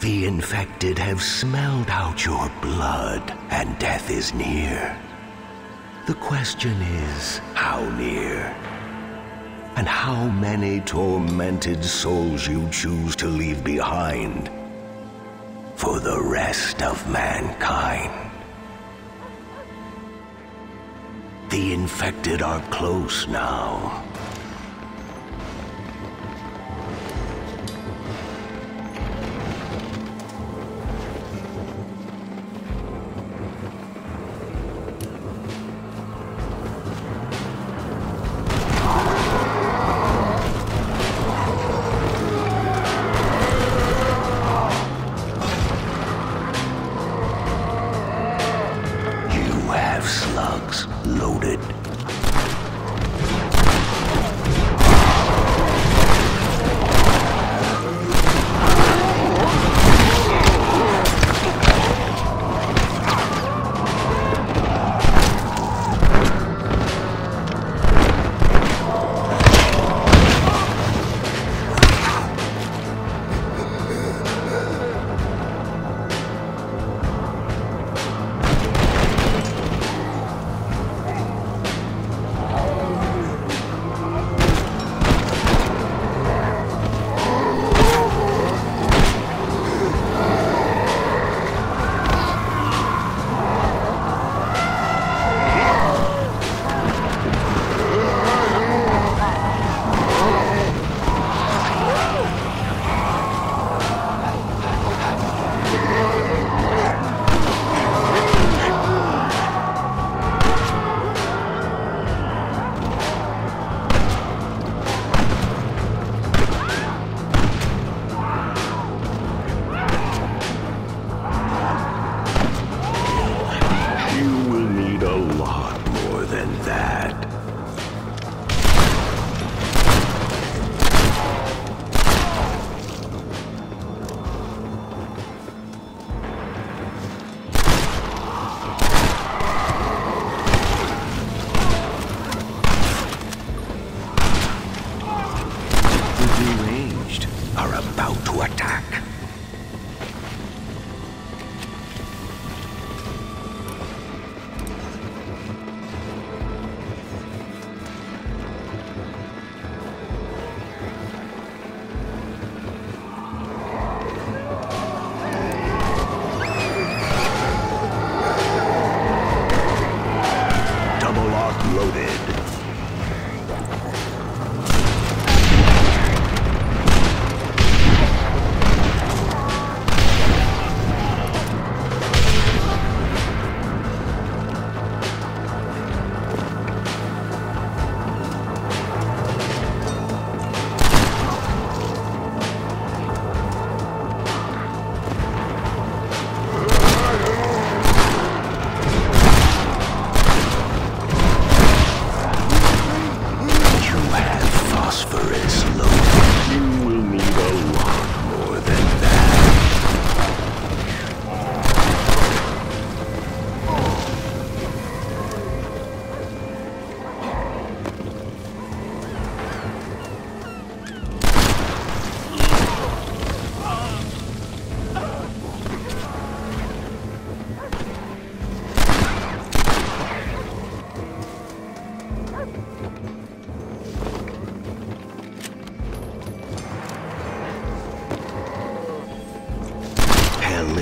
The infected have smelled out your blood, and death is near. The question is, how near? And how many tormented souls you choose to leave behind for the rest of mankind. The infected are close now.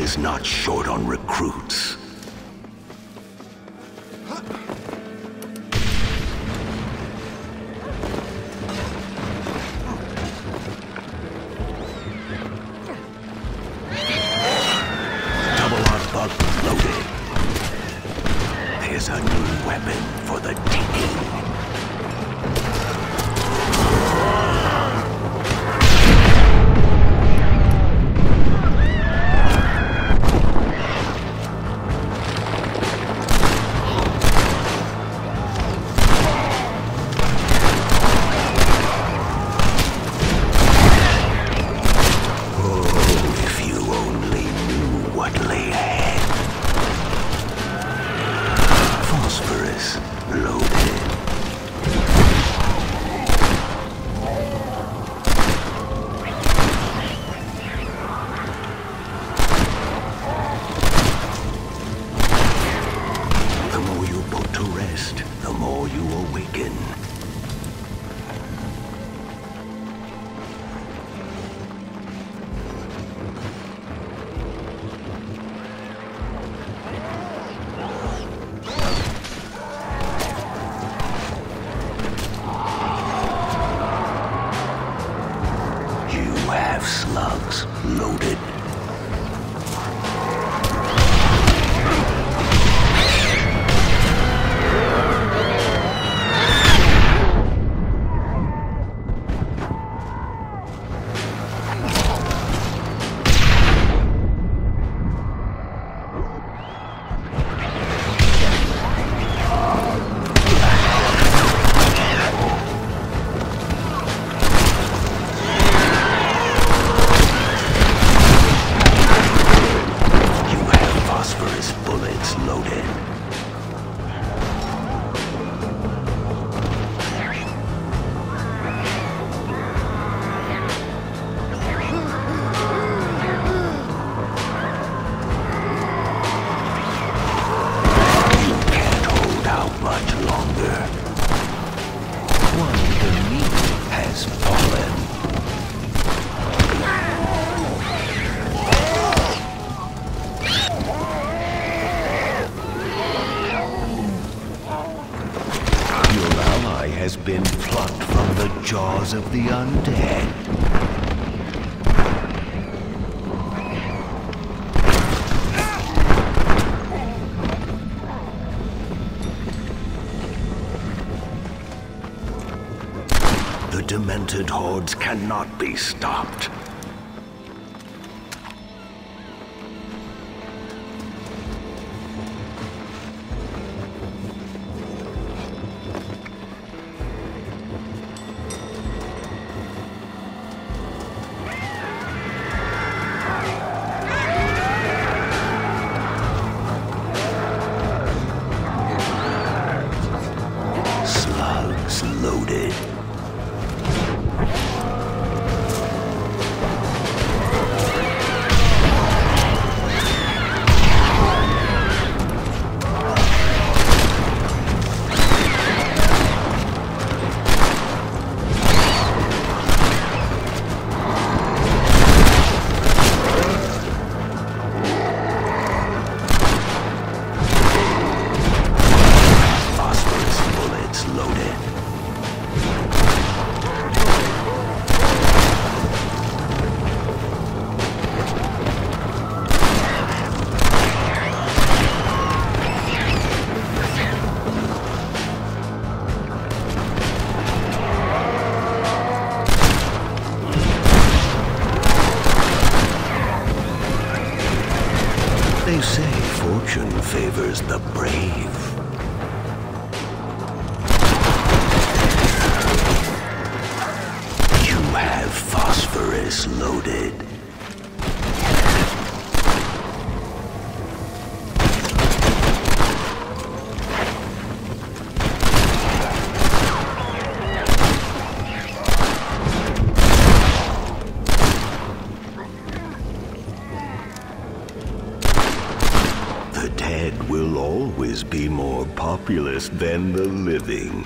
Is not short on recruits. jaws of the undead. The demented hordes cannot be stopped. always be more populous than the living.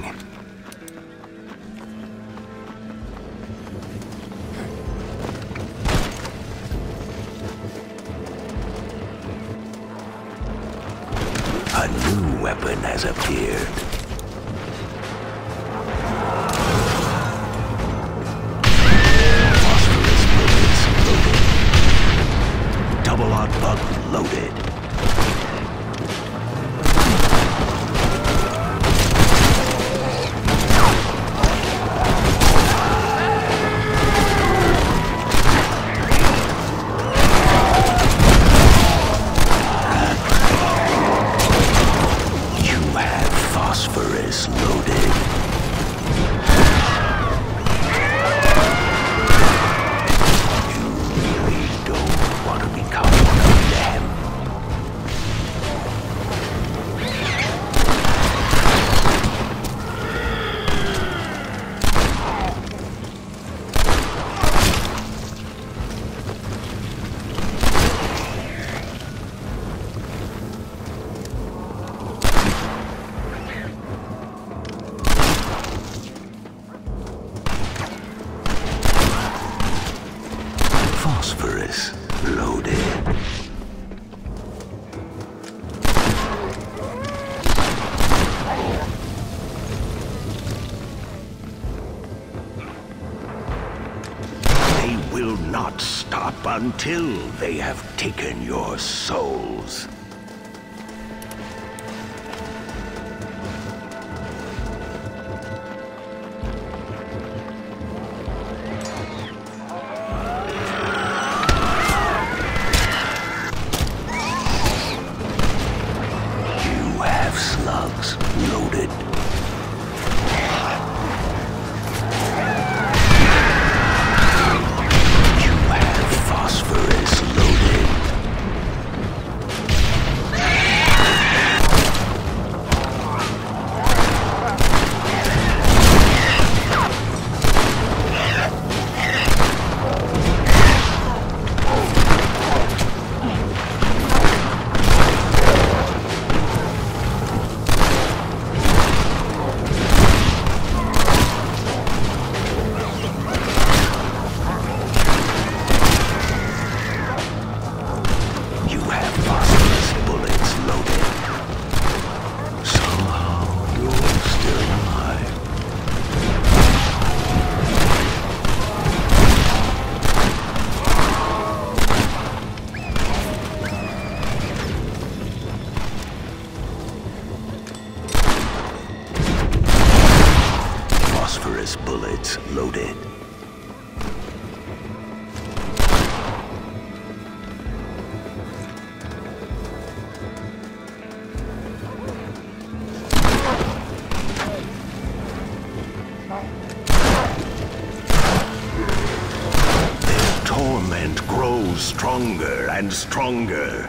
A new weapon has appeared. Double odd bug loaded. will not stop until they have taken your souls. stronger and stronger.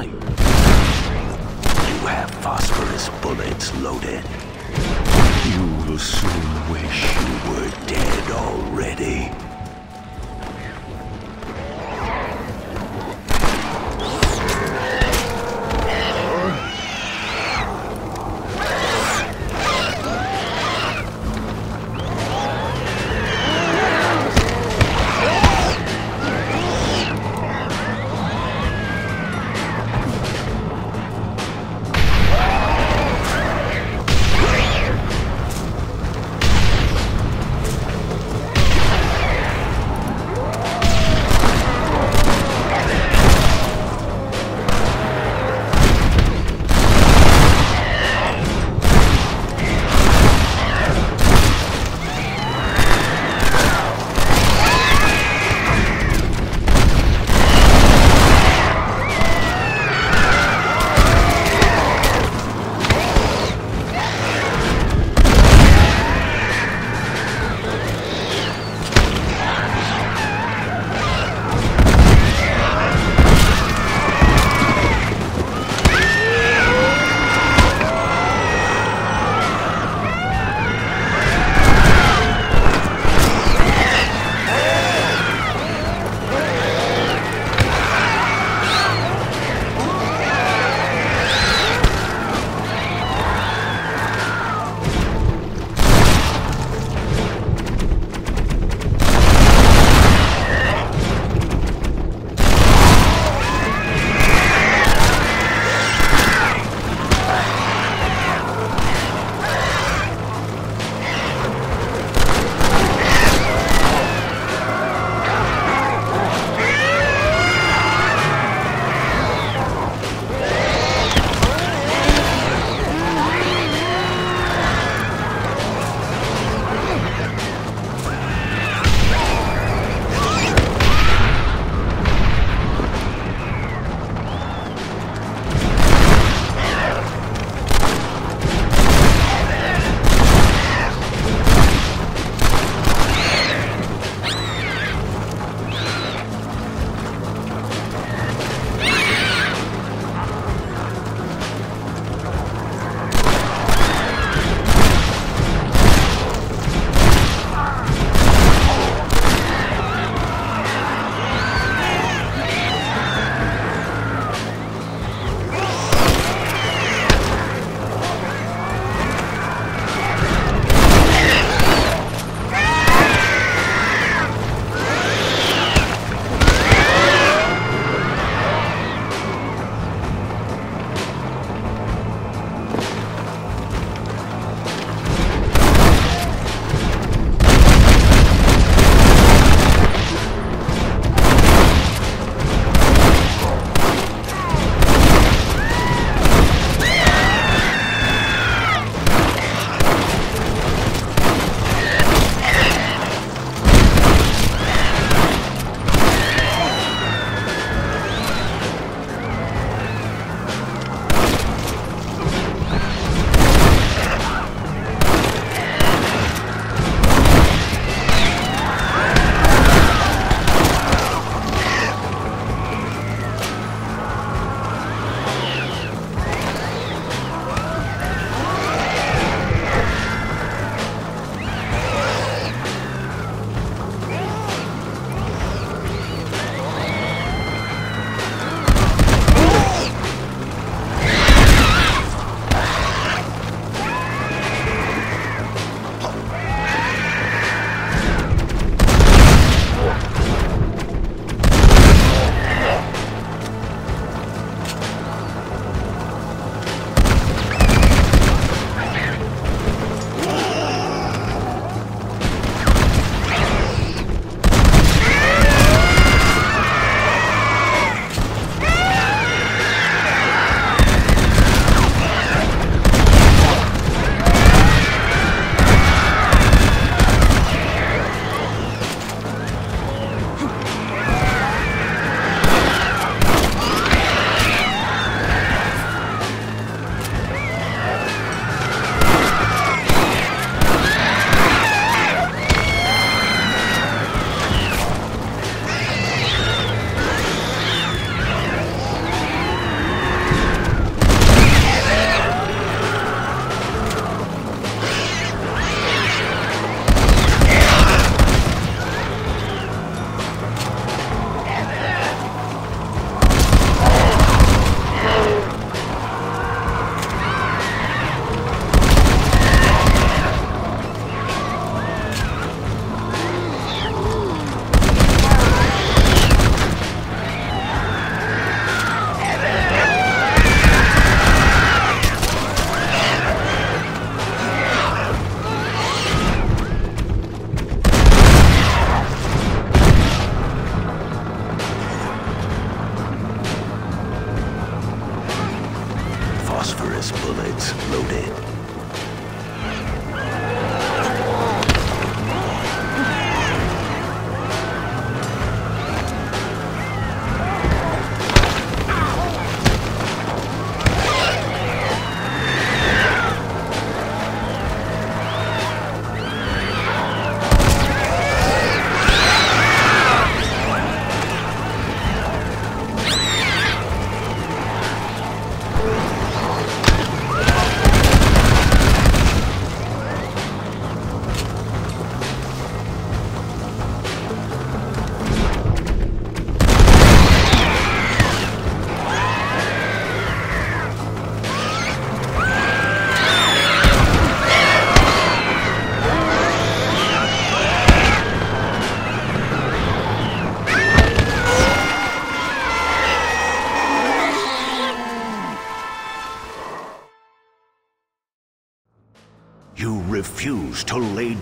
fire. You have phosphorus bullets loaded. You will soon wish you were dead already.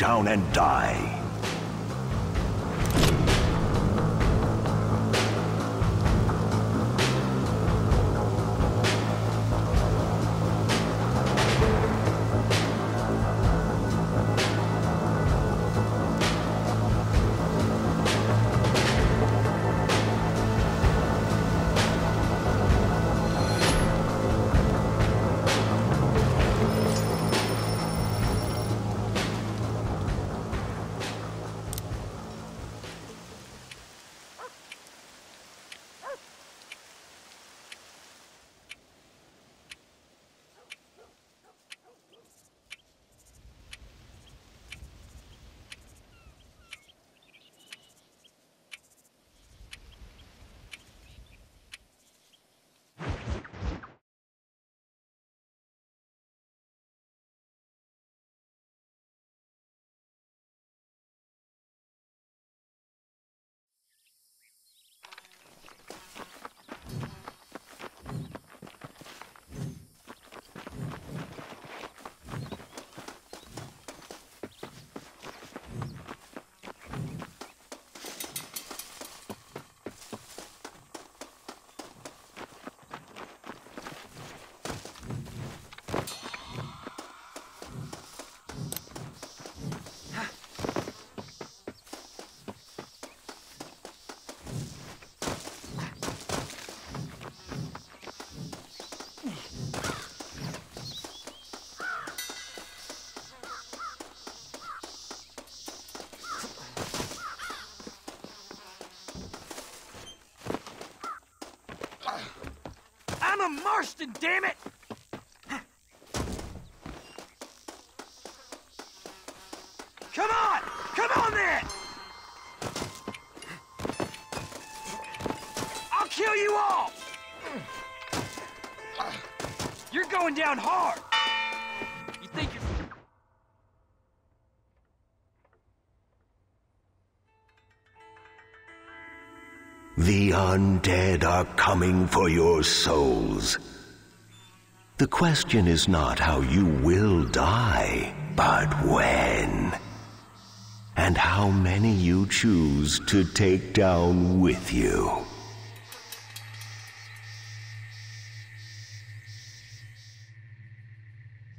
Down and die. I'm a Marston, damn it! Come on! Come on then! I'll kill you all! You're going down hard! The undead are coming for your souls. The question is not how you will die, but when. And how many you choose to take down with you.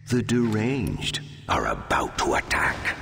The deranged are about to attack.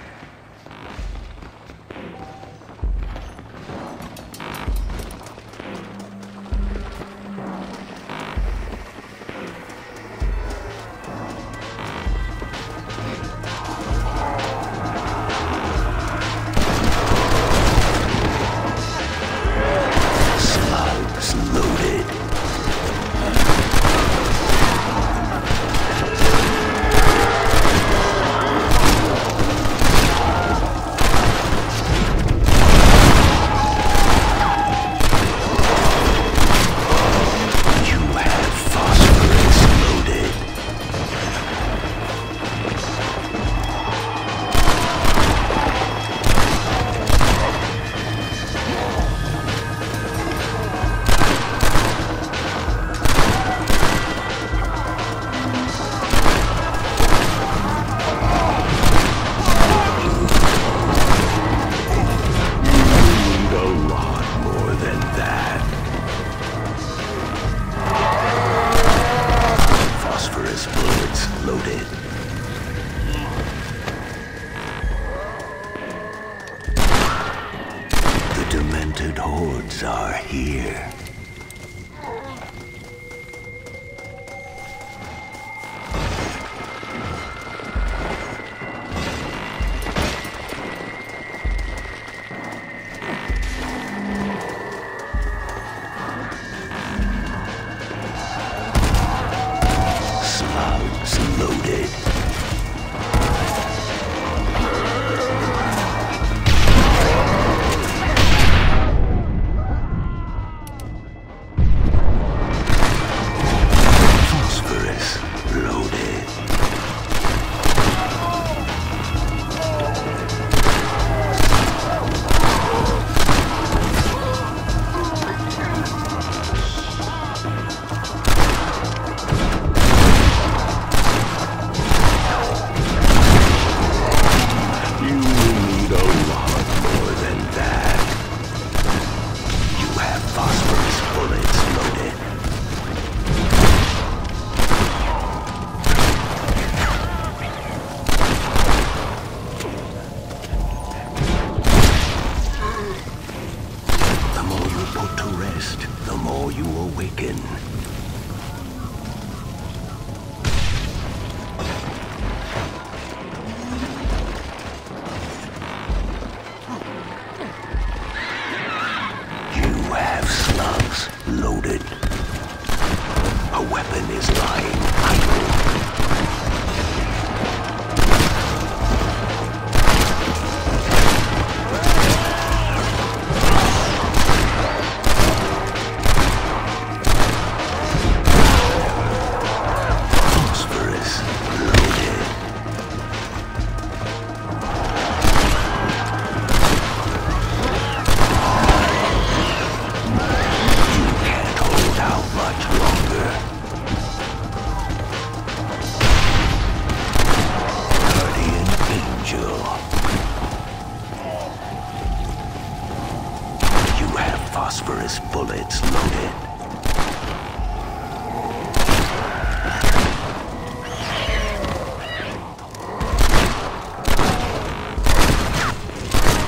phosphorus bullets loaded.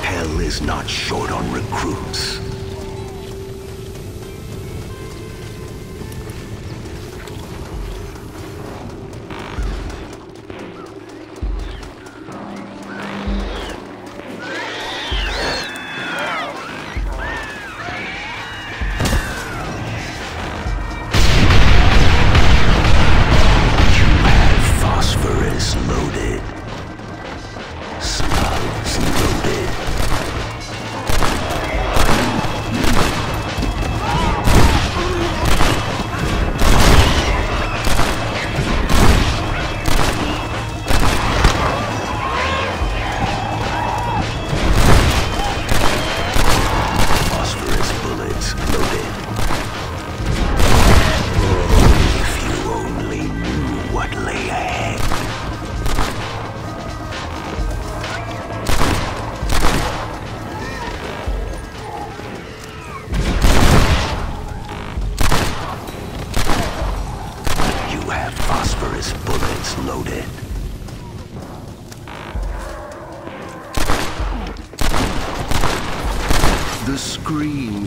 Hell is not short on recruits.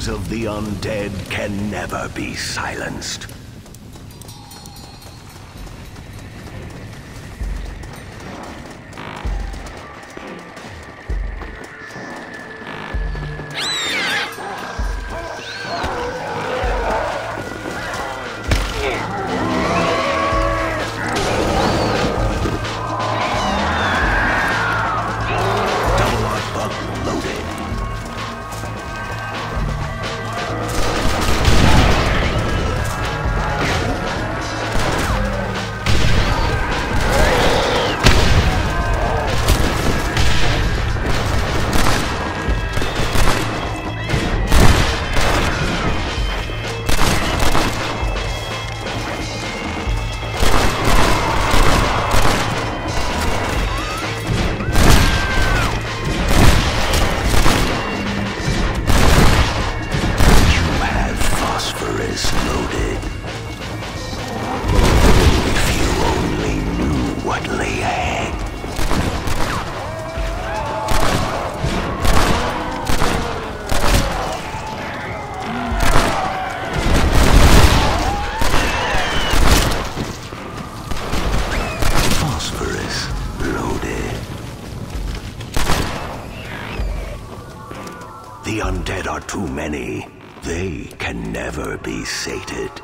of the undead can never be silenced. waited.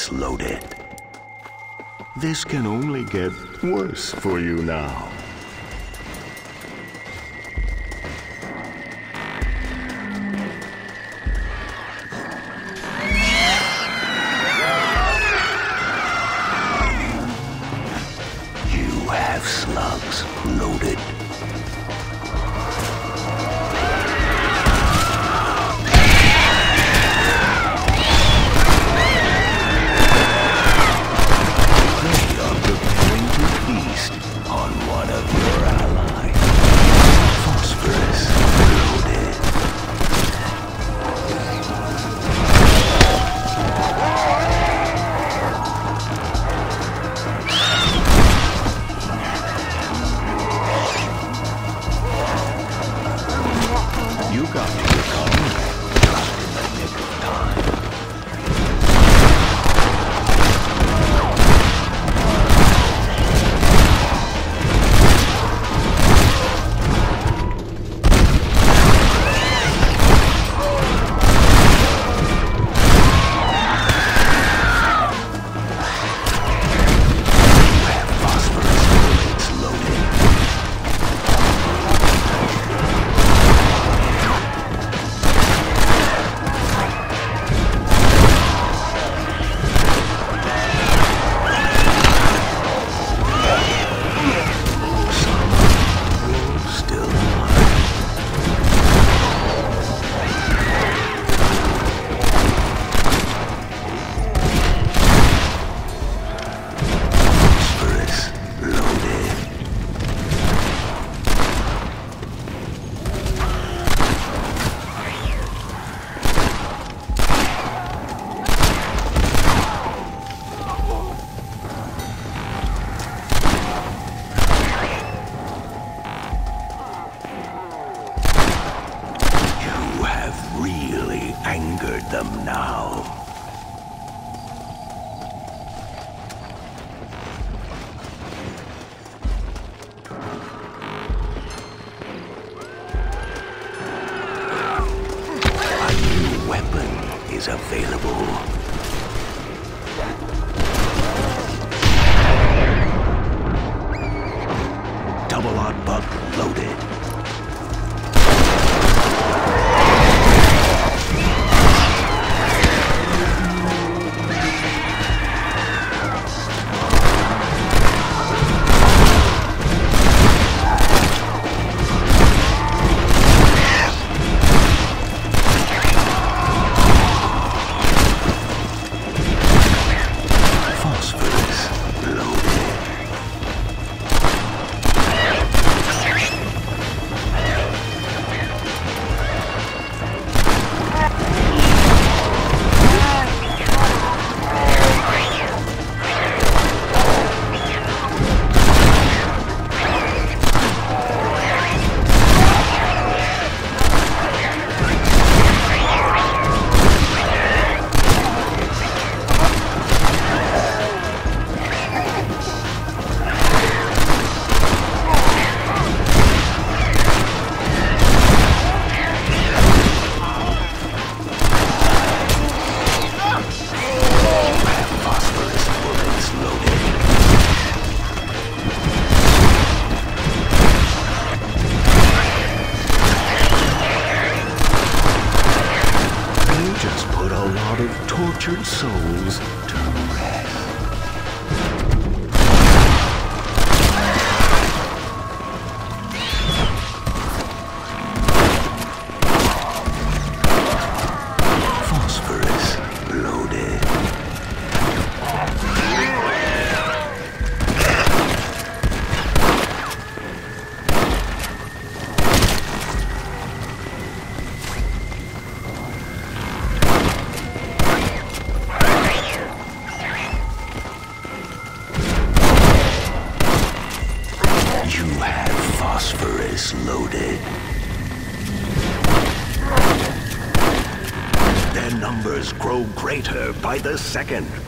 it's loaded. This can only get worse for you now. weapon is available. Double aught buck loaded. Second.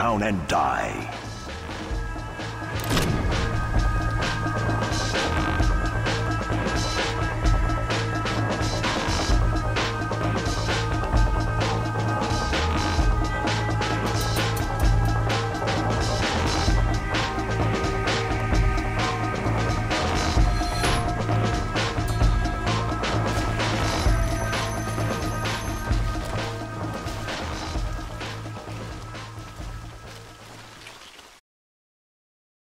Down and die.